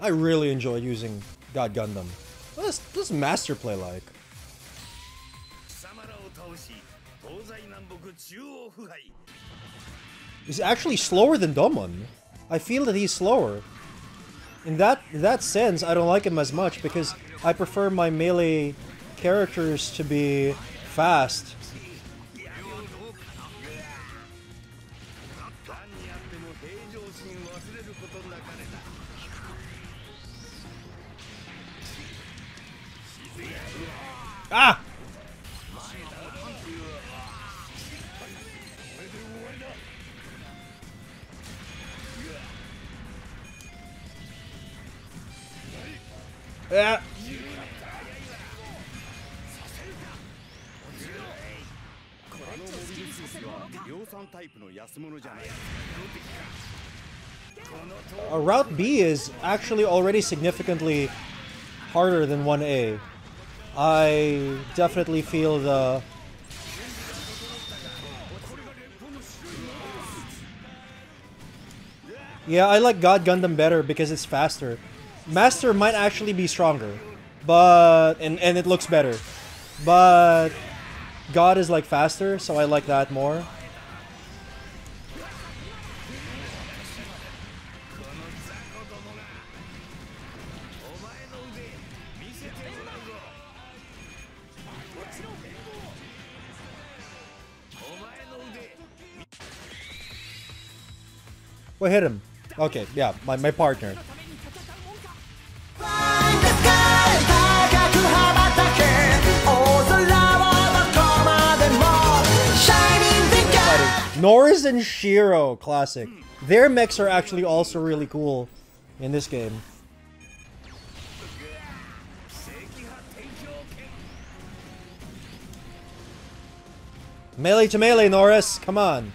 I really enjoy using God Gundam. What's this Master Play like? He's actually slower than Domon. I feel that he's slower. In that in that sense, I don't like him as much because I prefer my melee characters to be fast. Ah! Yeah. Uh, Route B is actually already significantly harder than 1A. I definitely feel the... Yeah, I like God Gundam better because it's faster. Master might actually be stronger, but and and it looks better, but God is like faster, so I like that more. Well, hit him. Okay, yeah, my, my partner. Norris and Shiro, classic. Their mechs are actually also really cool in this game. Melee to melee, Norris! Come on!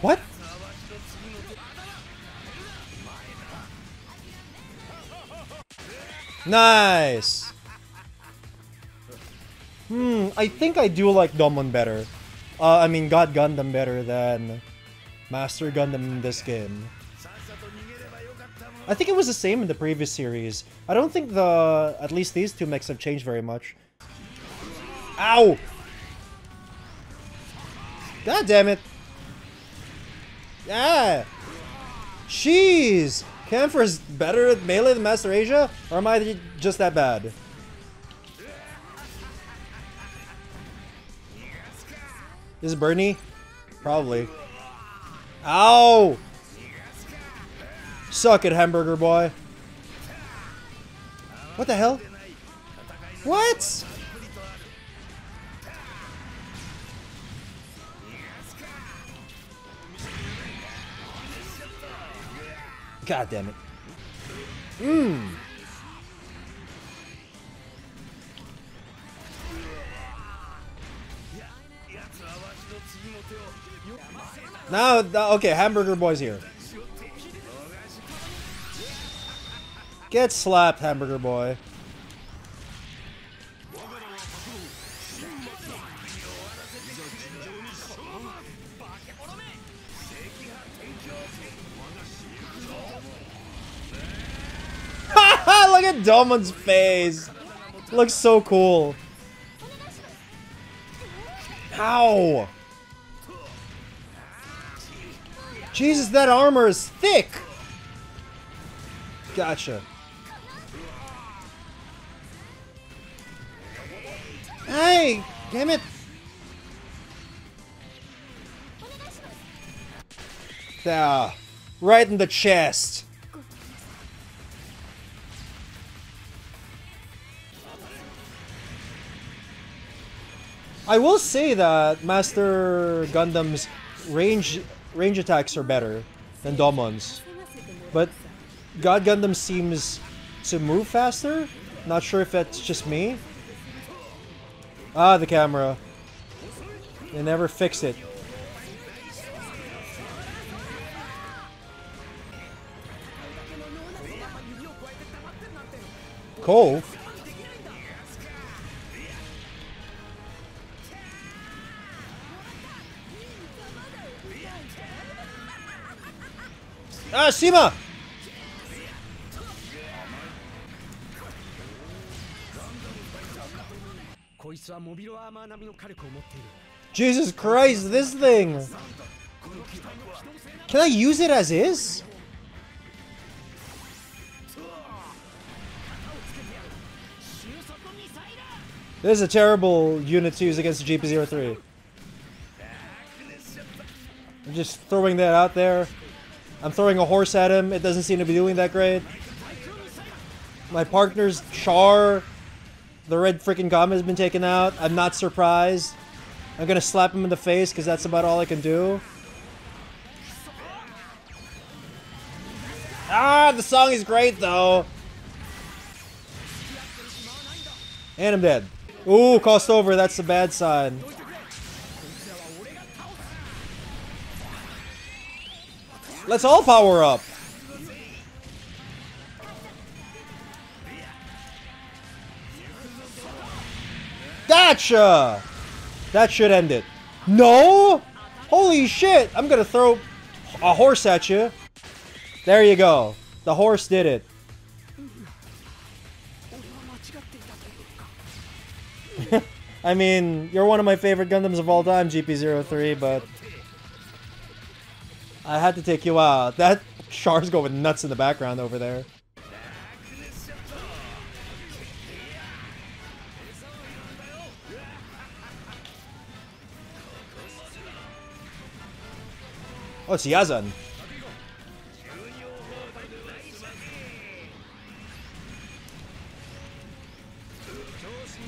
What? Nice! Hmm, I think I do like Domon better. Uh, I mean, God Gundam better than Master Gundam in this game. I think it was the same in the previous series. I don't think the... at least these two mechs have changed very much. Ow! God damn it! Yeah! Jeez! Kampfer's better at melee than Master Asia? Or am I just that bad? Is Bernie? Probably. Ow! Suck it, hamburger boy. What the hell? What? God damn it. Mmm. Now, okay, Hamburger Boy's here. Get slapped, Hamburger Boy. Look at Domon's face. Looks so cool. Ow! Jesus, that armor is thick! Gotcha. Hey! Damn it! Ah, right in the chest. I will say that Master Gundam's range range attacks are better than Domon's. But God Gundam seems to move faster. Not sure if that's just me. Ah, the camera. They never fixed it. Cole? Ah, Cima! Jesus Christ, this thing! Can I use it as is? This is a terrible unit to use against the GP03. I'm just throwing that out there. I'm throwing a horse at him. It doesn't seem to be doing that great. My partner's Char. The red freaking Gama has been taken out. I'm not surprised. I'm gonna slap him in the face because that's about all I can do. Ah, the song is great though. And I'm dead. Ooh, cost over. That's a bad sign. Let's all power up. Gotcha! That should end it. No? Holy shit! I'm gonna throw a horse at you. There you go. The horse did it. I mean, you're one of my favorite Gundams of all time, GP03, but... I had to take you out. That Char's going nuts in the background over there. Oh, it's Yazan.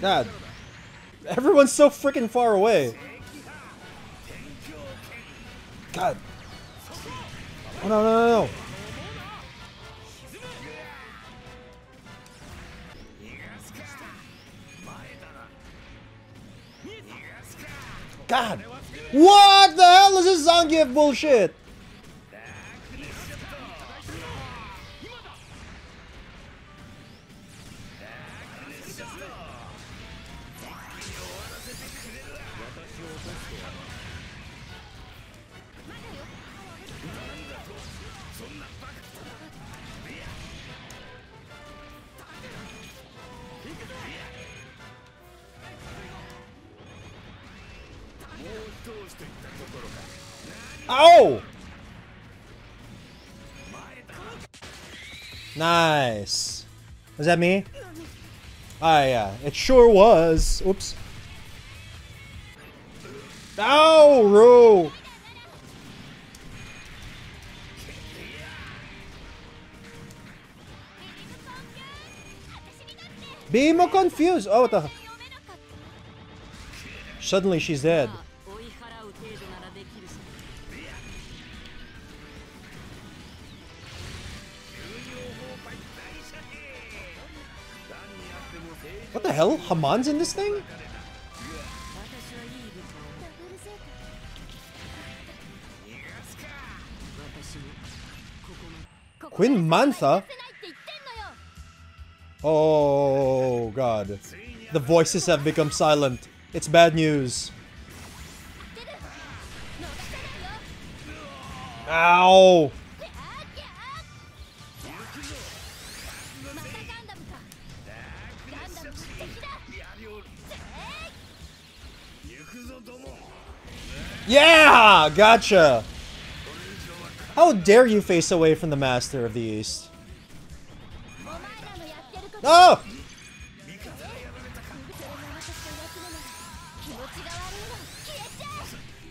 God. Everyone's so freaking far away. God. Oh, no, no, no. God. What the hell is this Zangief bullshit? Oh! Nice. Was that me? Ah, yeah. It sure was. Oops. Oh, Ru! Be more confused. Oh, what the... Suddenly she's dead. Hell? Haman's in this thing? Queen Mansa? Oh god. The voices have become silent. It's bad news. Ow! Yeah! Gotcha! How dare you face away from the Master of the East? Oh!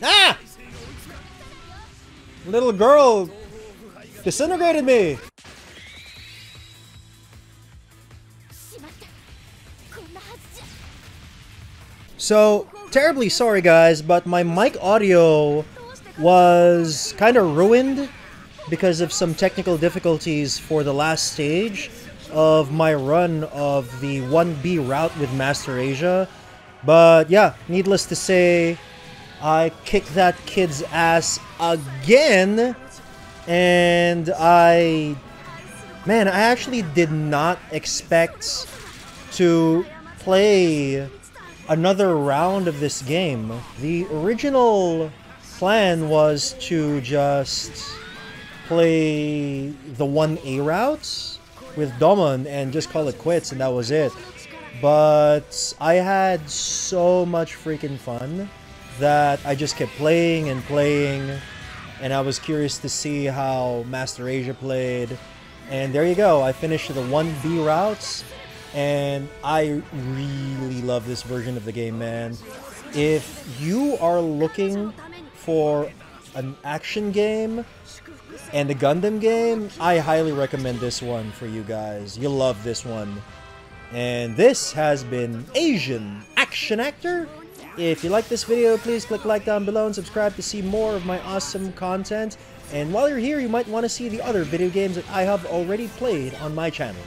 Ah! Little girl disintegrated me. So, terribly sorry guys, but my mic audio was kind of ruined because of some technical difficulties for the last stage of my run of the 1B route with Master Asia. But yeah, needless to say, I kicked that kid's ass again. And I... Man, I actually did not expect to play another round of this game. The original plan was to just play the 1A routes with Domon and just call it quits and that was it. But I had so much freaking fun that I just kept playing and playing and I was curious to see how Master Asia played. And there you go, I finished the 1B routes and I really love this version of the game, man. If you are looking for an action game and a Gundam game, I highly recommend this one for you guys. You'll love this one. And this has been Asian Action Actor. If you like this video, please click like down below and subscribe to see more of my awesome content. And while you're here, you might want to see the other video games that I have already played on my channel.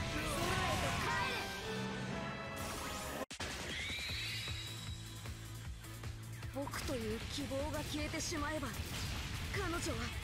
しまえば彼女は